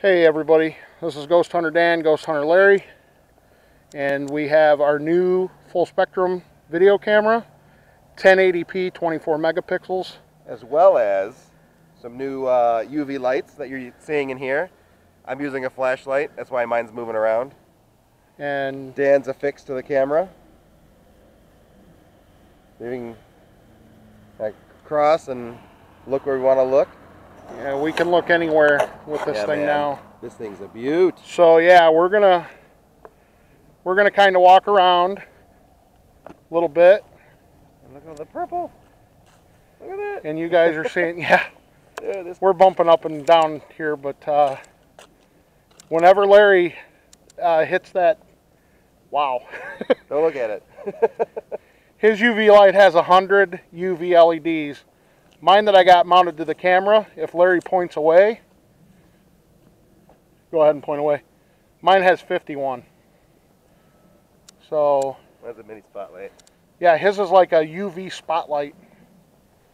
Hey everybody, this is Ghost Hunter Dan, Ghost Hunter Larry, and we have our new full spectrum video camera, 1080p, 24 megapixels. As well as some new uh, UV lights that you're seeing in here. I'm using a flashlight, that's why mine's moving around. And Dan's affixed to the camera. Moving cross and look where we want to look. Yeah, we can look anywhere with this Yeah, thing man. now. This thing's a beaut. So yeah, we're gonna we're gonna kind of walk around a little bit, And look at the purple. Look at that. and you guys are seeing, yeah, Yeah, this we're bumping up and down here, but uh, whenever Larry uh, hits that, wow. Don't look at it. His UV light has 100 UV LEDs. Mine that I got mounted to the camera, if Larry points away, go ahead and point away. Mine has 51. So, That's a mini spotlight. yeah, his is like a UV spotlight.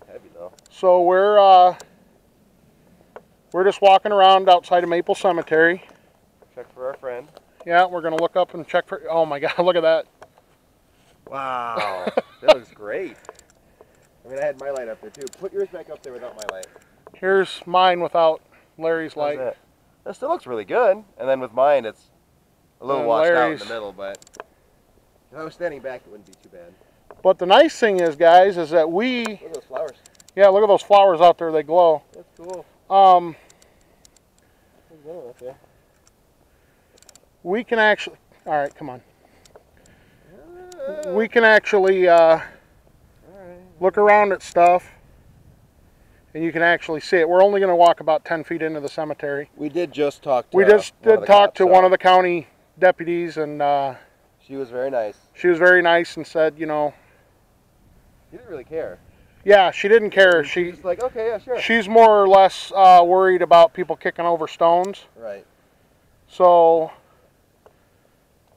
Heavy though. So we're uh, we're just walking around outside of Maple Cemetery. Check for our friend. Yeah, we're gonna look up and check for. Oh my God, look at that. Wow. that looks great. I mean, I had my light up there too. Put yours back up there without my light. Here's mine without Larry's light. that? That still looks really good. And then with mine, it's a little And washed out in the middle, but if I was standing back, it wouldn't be too bad. But the nice thing is, guys, is that we Look at those flowers. yeah, look at those flowers out there. They glow. That's cool. Um, There's one up there. we can actually. All right, come on. We can actually uh. Look around at stuff, and you can actually see it. We're only going to walk about 10 feet into the cemetery. We did just talk to We just one of did the talk cops, to so one of the county deputies, and uh, She was very nice. she was very nice and said, you know, She didn't really care. yeah, she didn't care. She She was like, okay, yeah, sure. she's more or less uh, worried about people kicking over stones. right. So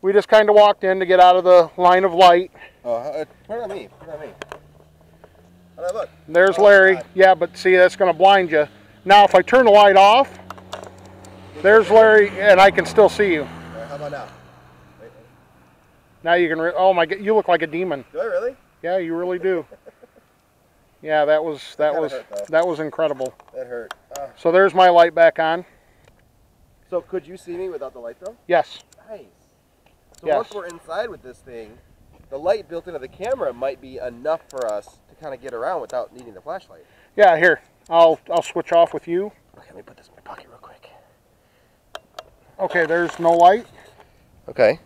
we just kind of walked in to get out of the line of light. Oh, uh, put it on me. It me. How do I look? There's Larry. Yeah, but see, that's going to blind you. Now, if I turn the light off, there's Larry, and I can still see you. How about now? Now you can. Re- oh my God, you look like a demon. do I really? Yeah, you really do. Yeah, that was that kinda was hurt, that was incredible. That hurt. Uh, So there's my light back on. so could you see me without the light though? Yes. Nice. So Yes. once we're inside with this thing, the light built into the camera might be enough for us to kind of get around without needing the flashlight. Yeah. Here, I'll I'll switch off with you. Okay, let me put this in my pocket real quick. Okay. There's no light. Okay.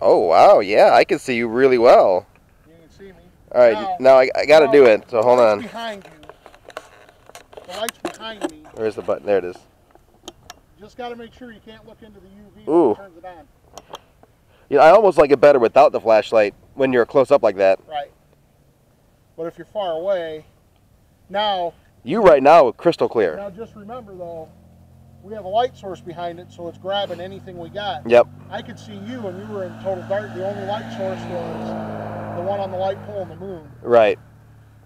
Oh wow, yeah, I can see you really well. You can see me. All right, Now- now I, I got to do oh, it. So hold on. Behind you. The light's behind me. Where's the button? There it is. Just got to make sure you can't look into the UV Ooh. when it turns it on. You know, I almost like it better without the flashlight when you're close up like that. Right. But if you're far away, now You right now crystal clear. now just remember though, we have a light source behind it, so it's grabbing anything we got. Yep. I could see you, and you were in total dark. The only light source was the one on the light pole in the moon. Right.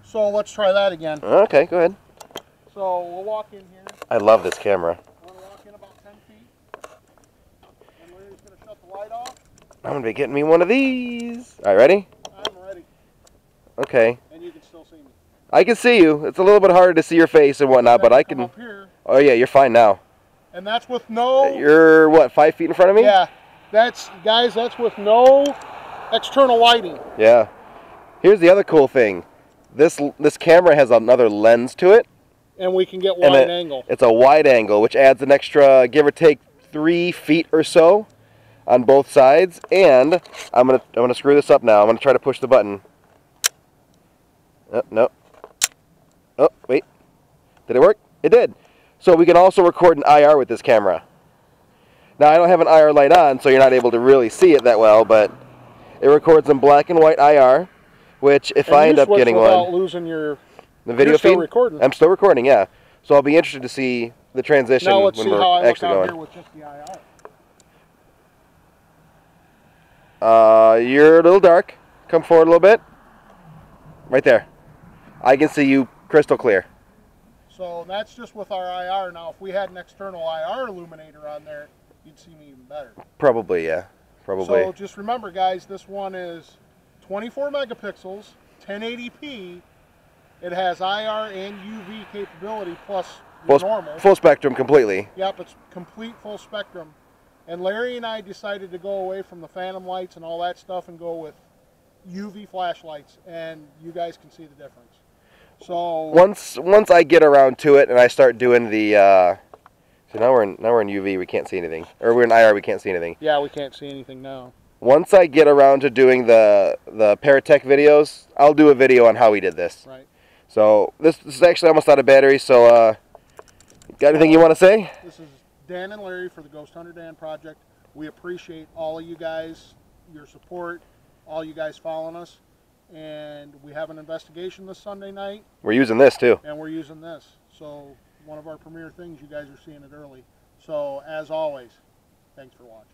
So let's try that again. Okay, go ahead. So we'll walk in here. I love this camera. We'll walk in about 10 feet. And Larry's going to shut the light off. I'm gonna be getting me one of these. All right, ready? I'm ready. Okay. And you can still see me. I can see you. It's a little bit harder to see your face and whatnot, but I can. Oh yeah, you're fine now. and that's with no. You're what? Five feet in front of me? Yeah, that's guys. That's with no external lighting. Yeah. Here's the other cool thing. This this camera has another lens to it. and we can get wide it- angle. It's a wide angle, which adds an extra, give or take, three feet or so on both sides. And I'm gonna I'm gonna screw this up now. I'm gonna try to push the button. Oh, no. Oh wait, did it work? It did. So we can also record an IR with this camera. Now I don't have an IR light on, so you're not able to really see it that well, but it records in black and white IR. Which, if And I end up getting one, losing your. the video feed, recording. I'm still recording, yeah. So I'll be interested to see the transition Now let's when see we're how I look actually going. here with just the IR. Uh, you're a little dark. Come forward a little bit. Right there. I can see you crystal clear. So that's just with our IR. Now, if we had an external IR illuminator on there, you'd see me even better. Probably, yeah. Probably. So just remember, guys, this one is 24 megapixels, 1080p. It has IR and UV capability plus full, normal. full spectrum completely. Yep, it's complete full spectrum. And Larry and I decided to go away from the phantom lights and all that stuff and go with UV flashlights, and you guys can see the difference. So Once once I get around to it and I start doing the uh, so now we're in now we're in UV we can't see anything or we're in IR we can't see anything. yeah, we can't see anything now. Once I get around to doing the the Paratech videos, I'll do a video on how we did this. Right. So this, this is actually almost out of battery. So uh, got anything you want to say? Dan and Larry for the Ghost Hunter Dan project. We appreciate all of you guys, your support, all you guys following us. And we have an investigation this Sunday night, We're using this too. and we're using this. So, one of our premier things, you guys are seeing it early. So, as always, thanks for watching.